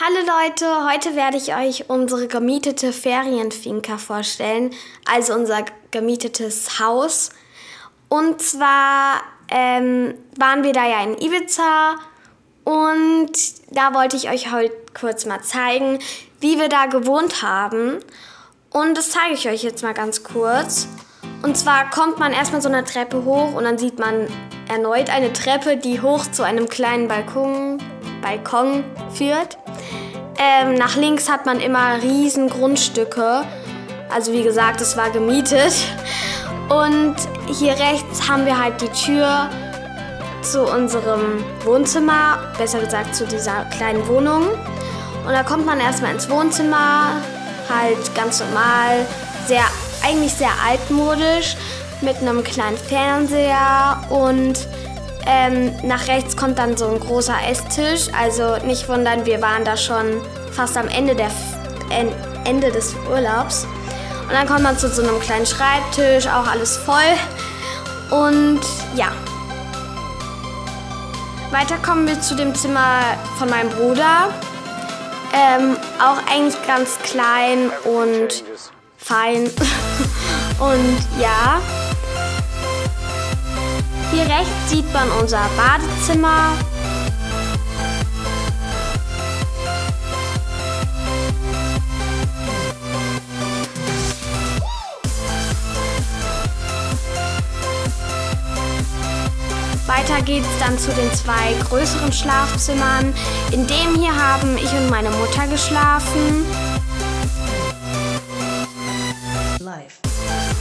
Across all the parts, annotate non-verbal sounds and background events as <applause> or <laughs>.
Hallo Leute, heute werde ich euch unsere gemietete Ferienfinca vorstellen, also unser gemietetes Haus. Und zwar ähm, waren wir da ja in Ibiza und da wollte ich euch heute kurz mal zeigen, wie wir da gewohnt haben. Und das zeige ich euch jetzt mal ganz kurz. Und zwar kommt man erstmal so eine Treppe hoch und dann sieht man erneut eine Treppe, die hoch zu einem kleinen Balkon, Balkon führt. Ähm, nach links hat man immer riesen Grundstücke. Also wie gesagt, es war gemietet. Und hier rechts haben wir halt die Tür zu unserem Wohnzimmer, besser gesagt zu dieser kleinen Wohnung. Und da kommt man erstmal ins Wohnzimmer, halt ganz normal, sehr, eigentlich sehr altmodisch, mit einem kleinen Fernseher und ähm, nach rechts kommt dann so ein großer Esstisch. Also nicht wundern, wir waren da schon fast am Ende, der, äh, Ende des Urlaubs. Und dann kommt man zu so einem kleinen Schreibtisch, auch alles voll. Und ja. Weiter kommen wir zu dem Zimmer von meinem Bruder. Ähm, auch eigentlich ganz klein und fein. <laughs> und ja. Hier rechts sieht man unser Badezimmer. Weiter geht es dann zu den zwei größeren Schlafzimmern. In dem hier haben ich und meine Mutter geschlafen. Life.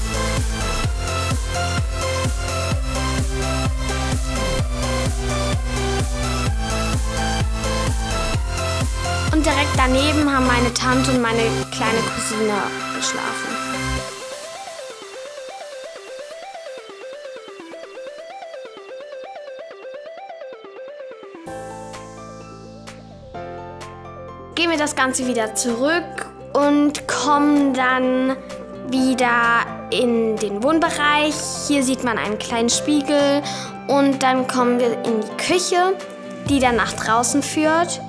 Und direkt daneben haben meine Tante und meine kleine Cousine geschlafen. Gehen wir das Ganze wieder zurück und kommen dann wieder in den Wohnbereich. Hier sieht man einen kleinen Spiegel und dann kommen wir in die Küche, die dann nach draußen führt.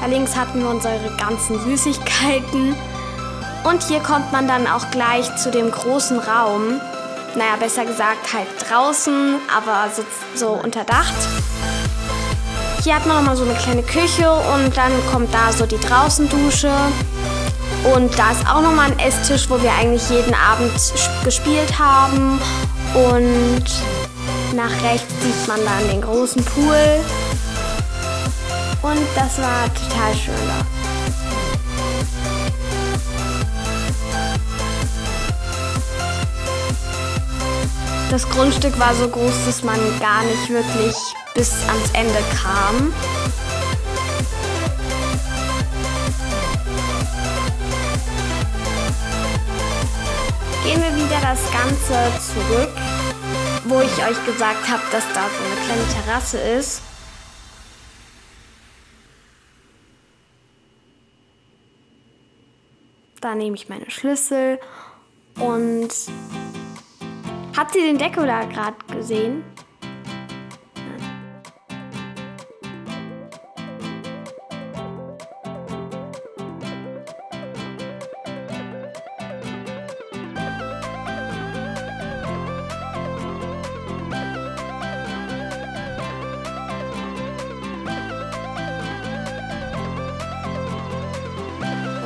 Da links hatten wir unsere ganzen Süßigkeiten. Und hier kommt man dann auch gleich zu dem großen Raum. Naja, besser gesagt halt draußen, aber so, so unterdacht. Hier hat man nochmal so eine kleine Küche und dann kommt da so die Draußendusche. Und da ist auch nochmal ein Esstisch, wo wir eigentlich jeden Abend gespielt haben. Und nach rechts sieht man dann den großen Pool. Und das war total schön da. Das Grundstück war so groß, dass man gar nicht wirklich bis ans Ende kam. Gehen wir wieder das Ganze zurück, wo ich euch gesagt habe, dass da so eine kleine Terrasse ist. Da nehme ich meine Schlüssel und habt ihr den Deko da gerade gesehen?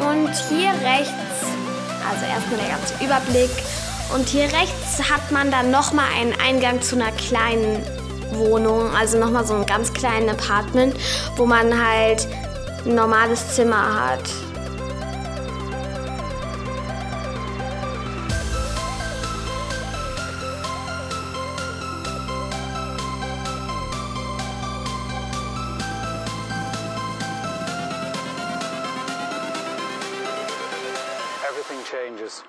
Und hier rechts, also erstmal der ganze Überblick. Und hier rechts hat man dann nochmal einen Eingang zu einer kleinen Wohnung, also nochmal so ein ganz kleines Apartment, wo man halt ein normales Zimmer hat. everything changes.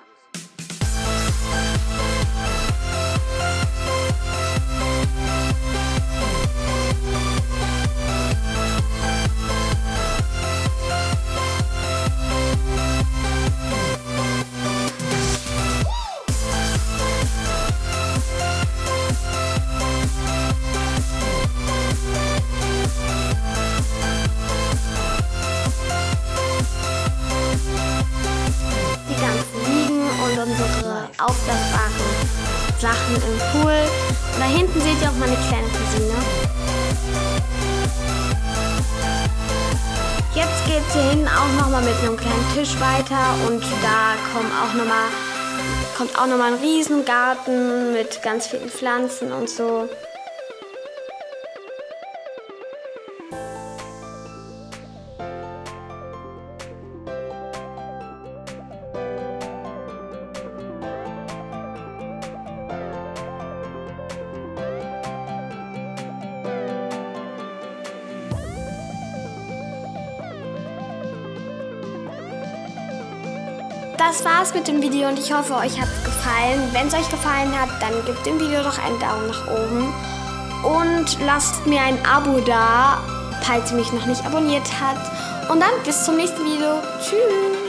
Sachen im Pool. Und da hinten seht ihr auch meine kleine Cousine. Jetzt geht es hier hinten auch nochmal mit einem kleinen Tisch weiter und da kommt auch nochmal ein Riesengarten mit ganz vielen Pflanzen und so. Das war's mit dem Video und ich hoffe, euch hat es gefallen. Wenn es euch gefallen hat, dann gebt dem Video doch einen Daumen nach oben und lasst mir ein Abo da, falls ihr mich noch nicht abonniert habt. Und dann bis zum nächsten Video. Tschüss.